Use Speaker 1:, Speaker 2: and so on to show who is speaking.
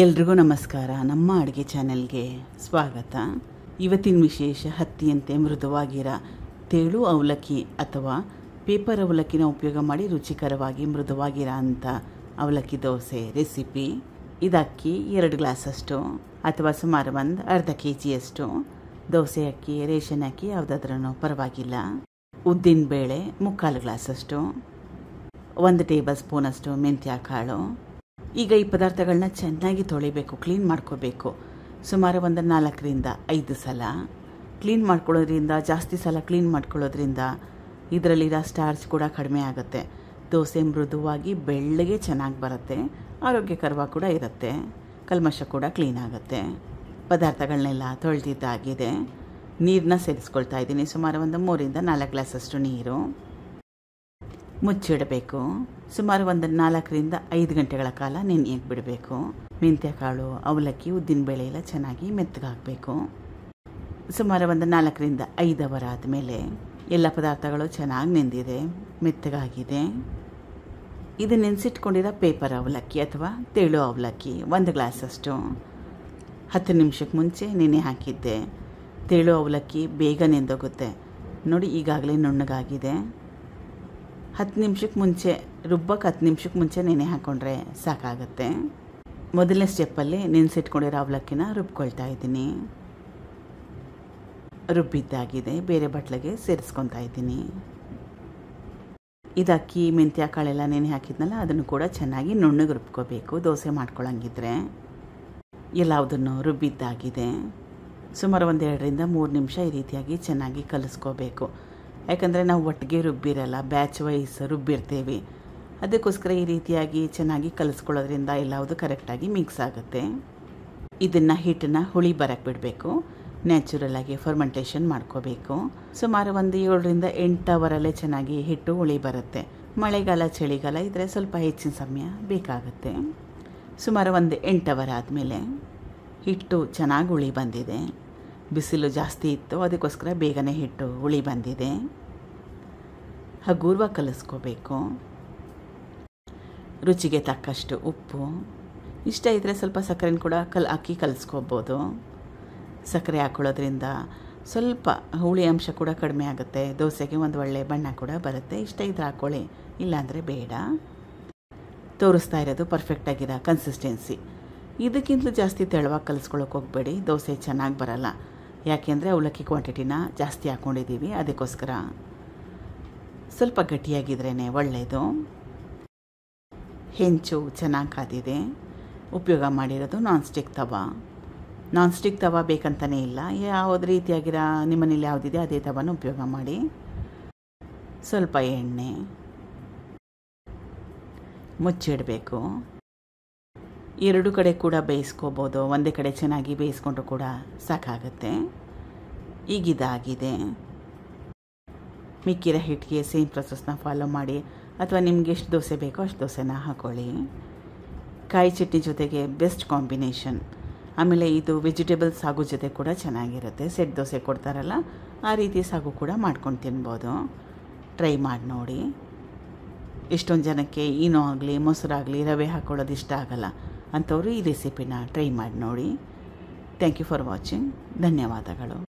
Speaker 1: ಎಲ್ರಿಗೂ ನಮಸ್ಕಾರ. ನಮ್ಮ ಅಡುಗೆ ಚಾನೆಲ್ಗೆ ಸ್ವಾಗತ. ಇವತ್ತಿನ ವಿಶೇಷ ಹತ್ತಿಯಂತೆ ಮೃದುವಾಗಿರ ತೇಳು ಅವಲಕ್ಕಿ ಅಥವಾ ಪೇಪರ್ ಅವಲಕ್ಕಿನ ಉಪಯೋಗ ಮಾಡಿ ರುಚಿಕರವಾಗಿ ಮೃದುವಾಗಿರ ಅಂತ ಅವಲಕ್ಕಿ ದೋಸೆ ರೆಸಿಪಿ. ಇದಕ್ಕಿ ಎರಡು ಗ್ಲಾಸಷ್ಟು ಅಥವಾ ಸುಮಾರು ಒಂದು ಅರ್ಧ ಕೆ ಜಿಯಷ್ಟು ದೋಸೆ ಅಕ್ಕಿ, ರೇಷನ್ ಅಕ್ಕಿ ಯಾವುದಾದ್ರೂ ಪರವಾಗಿಲ್ಲ. ಉದ್ದಿನ ಬೇಳೆ ಮುಕ್ಕಾಲು ಗ್ಲಾಸಷ್ಟು, ಒಂದು ಟೇಬಲ್ ಸ್ಪೂನಷ್ಟು ಮೆಂತ್ಯ ಕಾಳು ಈಗ ಈ ಪದಾರ್ಥಗಳನ್ನ ಚೆನ್ನಾಗಿ ತೊಳಿಬೇಕು ಕ್ಲೀನ್ ಮಾಡ್ಕೋಬೇಕು. ಸುಮಾರು ಒಂದು ನಾಲ್ಕರಿಂದ ಐದು ಸಲ. ಕ್ಲೀನ್ ಮಾಡ್ಕೊಳ್ಳೋದ್ರಿಂದ, ಜಾಸ್ತಿ ಸಲ ಕ್ಲೀನ್ ಮಾಡ್ಕೊಳ್ಳೋದ್ರಿಂದ ಇದರಲ್ಲಿರೋ ಸ್ಟಾರ್ಚ್ ಕೂಡ ಕಡಿಮೆ ಆಗುತ್ತೆ. ದೋಸೆ ಮೃದುವಾಗಿ ಬೆಳ್ಳಗೆ ಚೆನ್ನಾಗಿ ಬರುತ್ತೆ. ಆರೋಗ್ಯಕರವಾಗಿ ಕೂಡ ಇರುತ್ತೆ. ಕಲ್ಮಶ ಕೂಡ ಕ್ಲೀನ್ ಆಗುತ್ತೆ. ಪದಾರ್ಥಗಳನ್ನೆಲ್ಲ ತೊಳೆದಿದ್ದಾಗಿದೆ. ನೀರನ್ನ ಸೇರಿಸ್ಕೊಳ್ತಾ ಇದ್ದೀನಿ. ಸುಮಾರು ಒಂದು ಮೂರಿಂದ ನಾಲ್ಕು ಗ್ಲಾಸಷ್ಟು ನೀರು. ಮುಚ್ಚಿಡಬೇಕು. ಸುಮಾರು ಒಂದು ನಾಲ್ಕರಿಂದ ಐದು ಗಂಟೆಗಳ ಕಾಲ ನೆನೆಯಕ್ಕೆ ಬಿಡಬೇಕು ಮೆಂತ್ಯಕಾಳು ಅವಲಕ್ಕಿ ಉದ್ದಿನಬೇಳೆ ಎಲ್ಲ ಚೆನ್ನಾಗಿ ಮೆತ್ತಗಾಕಬೇಕು. ಸುಮಾರು ಒಂದು ನಾಲ್ಕರಿಂದ ಐದು ಅವರ್ ಆದಮೇಲೆ ಎಲ್ಲ ಪದಾರ್ಥಗಳು ಚೆನ್ನಾಗಿ ನೆಂದಿದೆ, ಮೆತ್ತಗಾಗಿದೆ. ಇದು ನೆನೆಸಿಟ್ಕೊಂಡಿರೋ ಪೇಪರ್ ಅವಲಕ್ಕಿ ಅಥವಾ ತೆಳು ಅವಲಕ್ಕಿ, ಒಂದು ಗ್ಲಾಸಷ್ಟು. ಹತ್ತು ನಿಮಿಷಕ್ಕೆ ಮುಂಚೆ ನೆನೆ ಹಾಕಿದ್ದೆ. ತೆಳು ಅವಲಕ್ಕಿ ಬೇಗ ನೆಂದೋಗುತ್ತೆ. ನೋಡಿ ಈಗಾಗಲೇ ನುಣ್ಣಗಾಗಿದೆ. ಹತ್ತು ನಿಮಿಷಕ್ಕೆ ಮುಂಚೆ, ರುಬ್ಬಕ್ಕೆ ಹತ್ತು ನಿಮಿಷಕ್ಕೆ ಮುಂಚೆ ನೆನೆ ಹಾಕ್ಕೊಂಡ್ರೆ ಸಾಕಾಗುತ್ತೆ. ಮೊದಲನೇ ಸ್ಟೆಪ್ಪಲ್ಲಿ ನೆನೆಸಿಟ್ಕೊಂಡಿರೋ ಅವಲಕ್ಕಿನ ರುಬ್ಕೊಳ್ತಾ ಇದ್ದೀನಿ. ರುಬ್ಬಿದ್ದಾಗಿದೆ, ಬೇರೆ ಬಟ್ಲಿಗೆ ಸೇರಿಸ್ಕೊತಾ ಇದ್ದೀನಿ. ಇದು ಅಕ್ಕಿ, ಮೆಂತ್ಯ, ಕಾಳೆಲ್ಲ ನೆನೆ ಹಾಕಿದ್ನಲ್ಲ, ಅದನ್ನು ಕೂಡ ಚೆನ್ನಾಗಿ ನುಣ್ಣಗೆ ರುಬ್ಕೋಬೇಕು, ದೋಸೆ ಮಾಡ್ಕೊಳಂಗಿದ್ರೆ. ಎಲ್ಲವುದನ್ನು ರುಬ್ಬಿದ್ದಾಗಿದೆ. ಸುಮಾರು ಒಂದೆರಡರಿಂದ ಮೂರು ನಿಮಿಷ ಈ ರೀತಿಯಾಗಿ ಚೆನ್ನಾಗಿ ಕಲಿಸ್ಕೋಬೇಕು. ಯಾಕಂದರೆ ನಾವು ಒಟ್ಟಿಗೆ ರುಬ್ಬಿರಲ್ಲ ಬ್ಯಾಚ್ ವೈಸ್ ರುಬ್ಬಿರ್ತೇವೆ. ಅದಕ್ಕೋಸ್ಕರ ಈ ರೀತಿಯಾಗಿ ಚೆನ್ನಾಗಿ ಕಲಿಸ್ಕೊಳ್ಳೋದ್ರಿಂದ ಎಲ್ಲವುದು ಕರೆಕ್ಟಾಗಿ ಮಿಕ್ಸ್ ಆಗುತ್ತೆ. ಇದನ್ನು ಹಿಟ್ಟನ್ನು ಹುಳಿ ಬರಕ್ಕೆ ಬಿಡಬೇಕು. ನ್ಯಾಚುರಲ್ ಆಗಿ ಫರ್ಮೆಂಟೇಷನ್ ಮಾಡ್ಕೋಬೇಕು. ಸುಮಾರು ಒಂದು ಏಳರಿಂದ ಎಂಟು ಅವರಲ್ಲೇ ಚೆನ್ನಾಗಿ ಹಿಟ್ಟು ಹುಳಿ ಬರುತ್ತೆ. ಮಳೆಗಾಲ, ಚಳಿಗಾಲ ಇದ್ದರೆ ಸ್ವಲ್ಪ ಹೆಚ್ಚಿನ ಸಮಯ ಬೇಕಾಗುತ್ತೆ. ಸುಮಾರು ಒಂದು ಎಂಟು ಅವರ್ ಆದಮೇಲೆ ಹಿಟ್ಟು ಚೆನ್ನಾಗಿ ಹುಳಿ ಬಂದಿದೆ. ಬಿಸಿಲು ಜಾಸ್ತಿ ಇತ್ತು, ಅದಕ್ಕೋಸ್ಕರ ಬೇಗನೆ ಹಿಟ್ಟು ಹುಳಿ ಬಂದಿದೆ. ಹಗೂರ್ವಾಗಿ ಕಲಿಸ್ಕೋಬೇಕು. ರುಚಿಗೆ ತಕ್ಕಷ್ಟು ಉಪ್ಪು. ಇಷ್ಟ ಇದ್ದರೆ ಸ್ವಲ್ಪ ಸಕ್ಕರೆನ ಕೂಡ ಕಲ್, ಹಾಕಿ ಕಲಿಸ್ಕೋಬೋದು. ಸಕ್ಕರೆ ಹಾಕೊಳ್ಳೋದ್ರಿಂದ ಸ್ವಲ್ಪ ಹುಳಿ ಅಂಶ ಕೂಡ ಕಡಿಮೆ ಆಗುತ್ತೆ. ದೋಸೆಗೆ ಒಂದು ಒಳ್ಳೆಯ ಬಣ್ಣ ಕೂಡ ಬರುತ್ತೆ. ಇಷ್ಟ ಇದ್ರೆ ಹಾಕ್ಕೊಳ್ಳಿ ಇಲ್ಲಾಂದರೆ ಬೇಡ. ತೋರಿಸ್ತಾ ಇರೋದು ಪರ್ಫೆಕ್ಟಾಗಿರೋ ಕನ್ಸಿಸ್ಟೆನ್ಸಿ ಇದಕ್ಕಿಂತಲೂ ಜಾಸ್ತಿ ತೆಳುವಾಗಿ ಕಲಿಸ್ಕೊಳ್ಳೋಕೆ ಹೋಗಬೇಡಿ. ದೋಸೆ ಚೆನ್ನಾಗಿ ಬರಲ್ಲ. ಯಾಕೆಂದರೆ ಅವಲಕ್ಕಿ ಕ್ವಾಂಟಿಟಿನ ಜಾಸ್ತಿ ಹಾಕ್ಕೊಂಡಿದ್ದೀವಿ ಅದಕ್ಕೋಸ್ಕರ ಸ್ವಲ್ಪ ಗಟ್ಟಿಯಾಗಿದ್ರೇ ಒಳ್ಳೆಯದು ಹೆಂಚು ಚೆನ್ನಾಗಿ ಕಾದಿದೆ. ಉಪಯೋಗ ಮಾಡಿರೋದು ನಾನ್ ಸ್ಟಿಕ್ ತವ. ನಾನ್ ಸ್ಟಿಕ್ ತವ ಬೇಕಂತಲೇ ಇಲ್ಲ. ಯಾವುದೇ ರೀತಿಯಾಗಿರೋ ನಿಮ್ಮನೇಲಿ ಯಾವುದಿದೆ ಅದೇ ತವನ ಉಪಯೋಗ ಮಾಡಿ. ಸ್ವಲ್ಪ ಎಣ್ಣೆ ಮುಚ್ಚಿಡಬೇಕು. ಎರಡು ಕಡೆ ಕೂಡ ಬೇಯಿಸ್ಕೋಬೋದು, ಒಂದೇ ಕಡೆ ಚೆನ್ನಾಗಿ ಬೇಯಿಸ್ಕೊಂಡು ಕೂಡ ಸಾಕಾಗುತ್ತೆ. ಈಗಿದಾಗಿದೆ. ಮಿಕ್ಕಿರೋ ಹಿಟ್ಟಿಗೆ ಸೇಮ್ ಪ್ರೊಸೆಸ್ನ ಫಾಲೋ ಮಾಡಿ, ಅಥವಾ ನಿಮ್ಗೆ ಎಷ್ಟು ದೋಸೆ ಬೇಕೋ ಅಷ್ಟು ದೋಸೆನ ಹಾಕೊಳ್ಳಿ. ಕಾಯಿ ಚಟ್ನಿ ಜೊತೆಗೆ ಬೆಸ್ಟ್ ಕಾಂಬಿನೇಷನ್ ಆಮೇಲೆ ಇದು ವೆಜಿಟೇಬಲ್ ಸಾಗು ಜೊತೆ ಕೂಡ ಚೆನ್ನಾಗಿರುತ್ತೆ. ಸೆಟ್ ದೋಸೆ ಕೊಡ್ತಾರಲ್ಲ, ಆ ರೀತಿ ಸಾಗು ಕೂಡ ಮಾಡ್ಕೊಂಡು ತಿನ್ಬೋದು. ಟ್ರೈ ಮಾಡಿ ನೋಡಿ. ಎಷ್ಟೊಂದು ಜನಕ್ಕೆ ಏನೋ ಆಗಲಿ, ಮೊಸರಾಗಲಿ, ರವೆ ಹಾಕ್ಕೊಳ್ಳೋದು ಇಷ್ಟ ಆಗಲ್ಲ. ಅಂಥವರು ಈ ರೆಸಿಪಿನ ಟ್ರೈ ಮಾಡಿ ನೋಡಿ. ಥ್ಯಾಂಕ್ ಯು ಫಾರ್ ವಾಚಿಂಗ್ ಧನ್ಯವಾದಗಳು.